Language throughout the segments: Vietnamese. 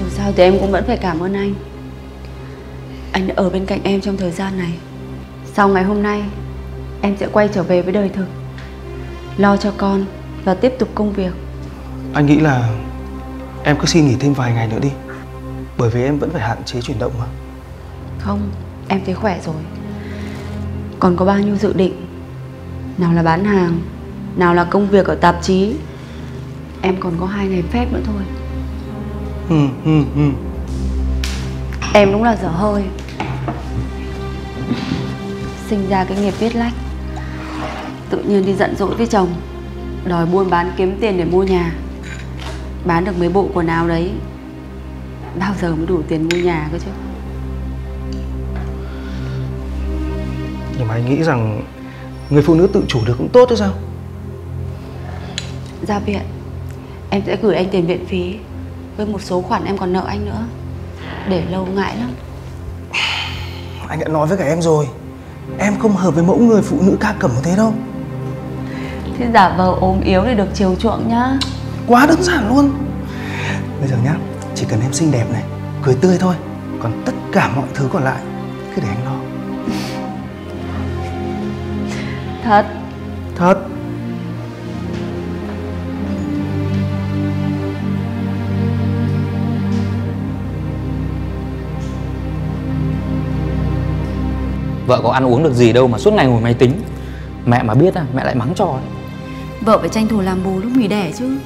Dù sao thì em cũng vẫn phải cảm ơn anh. Anh đã ở bên cạnh em trong thời gian này. Sau ngày hôm nay Em sẽ quay trở về với đời thực. Lo cho con Và tiếp tục công việc. Anh nghĩ là em cứ xin nghỉ thêm vài ngày nữa đi. Bởi vì em vẫn phải hạn chế chuyển động mà. Không, em thấy khỏe rồi. Còn có bao nhiêu dự định? Nào là bán hàng Nào là công việc ở tạp chí. Em còn có hai ngày phép nữa thôi Ừ, ừ, ừ. Em đúng là dở hơi. Sinh ra cái nghiệp viết lách. Tự nhiên đi giận dỗi với chồng. Đòi buôn bán kiếm tiền để mua nhà. Bán được mấy bộ quần áo đấy. Bao giờ mới đủ tiền mua nhà cơ chứ? Nhưng mà anh nghĩ rằng Người phụ nữ tự chủ được cũng tốt chứ sao? Ra viện. Em sẽ gửi anh tiền viện phí Với một số khoản em còn nợ anh nữa. Để lâu ngại lắm. Anh đã nói với cả em rồi. Em không hợp với mẫu người phụ nữ ca cẩm thế đâu. Thế giả vờ ốm yếu để được chiều chuộng nhá. Quá đơn giản luôn. Bây giờ nhá Chỉ cần em xinh đẹp này Cười tươi thôi. Còn tất cả mọi thứ còn lại Cứ để anh lo. Thật. Thật Vợ có ăn uống được gì đâu mà suốt ngày ngồi máy tính. Mẹ mà biết à, mẹ lại mắng cho đấy. Vợ phải tranh thủ làm bù lúc nghỉ đẻ chứ.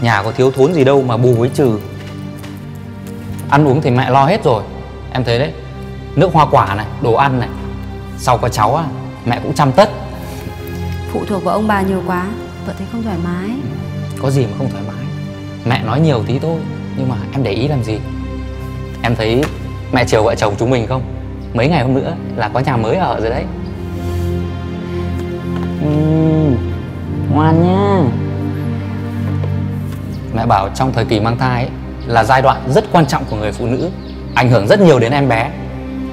Nhà có thiếu thốn gì đâu mà bù với trừ. Ăn uống thì mẹ lo hết rồi Em thấy đấy. Nước hoa quả này, đồ ăn này. Sau có cháu à, mẹ cũng chăm tất. Phụ thuộc vào ông bà nhiều quá Vợ thấy không thoải mái. Có gì mà không thoải mái. Mẹ nói nhiều tí thôi Nhưng mà em để ý làm gì. Em thấy mẹ chiều vợ chồng chúng mình không Mấy ngày hôm nữa là có nhà mới ở rồi đấy. Uhm, Ngoan nha Mẹ bảo trong thời kỳ mang thai ấy, là giai đoạn rất quan trọng của người phụ nữ Ảnh hưởng rất nhiều đến em bé.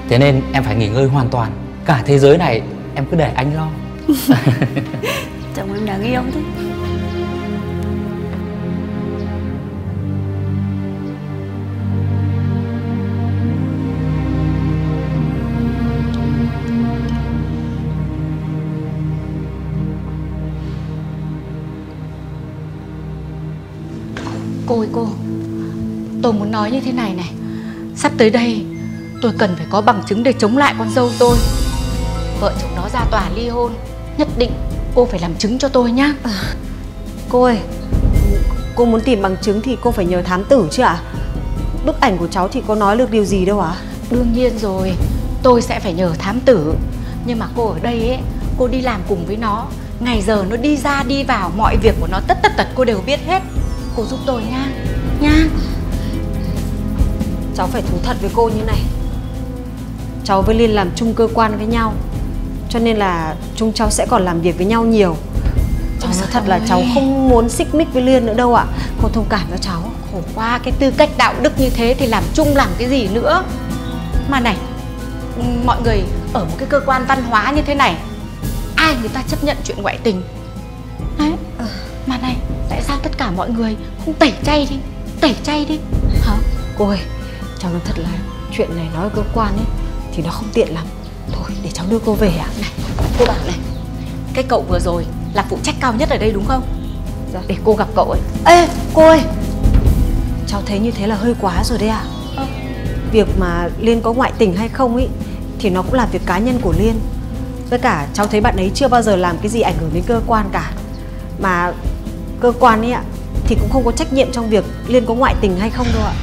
Thế nên em phải nghỉ ngơi hoàn toàn. Cả thế giới này em cứ để anh lo. Chồng em đáng yêu thế Cô ơi cô. Tôi muốn nói như thế này này. Sắp tới đây Tôi cần phải có bằng chứng để chống lại con dâu tôi. Vợ chồng nó ra tòa ly hôn Nhất định cô phải làm chứng cho tôi nhá. Cô ơi Cô muốn tìm bằng chứng thì cô phải nhờ thám tử chứ ạ? Bức ảnh của cháu thì có nói được điều gì đâu ạ? Đương nhiên rồi Tôi sẽ phải nhờ thám tử. Nhưng mà cô ở đây ấy Cô đi làm cùng với nó. Ngày giờ nó đi ra đi vào Mọi việc của nó tất tất tật cô đều biết hết Cô giúp tôi nha. Nha. Cháu phải thú thật với cô như này. Cháu với Liên làm chung cơ quan với nhau Cho nên là chúng cháu sẽ còn làm việc với nhau nhiều. Cháu nói thật là cháu không muốn xích mích với Liên nữa đâu ạ. Cô thông cảm cho cháu. Khổ quá cái tư cách đạo đức như thế Thì làm chung làm cái gì nữa? Mà này Mọi người ở một cái cơ quan văn hóa như thế này Ai người ta chấp nhận chuyện ngoại tình? Đấy. Mà này Tại sao tất cả mọi người không tẩy chay đi Tẩy chay đi. Hả? Cô ơi Cháu nói thật là chuyện này nói ở cơ quan ấy Thì nó không tiện lắm. Thôi để cháu đưa cô về ạ. Này cô bảo này Cái cậu vừa rồi là phụ trách cao nhất ở đây đúng không? Dạ. Để cô gặp cậu ấy. Ê cô ơi! Cháu thấy như thế là hơi quá rồi đấy ạ. Ơ. Việc mà Liên có ngoại tình hay không ý Thì nó cũng là việc cá nhân của Liên. Với cả cháu thấy bạn ấy chưa bao giờ làm cái gì ảnh hưởng đến cơ quan cả. Mà cơ quan ấy ạ thì cũng không có trách nhiệm trong việc Liên có ngoại tình hay không đâu ạ.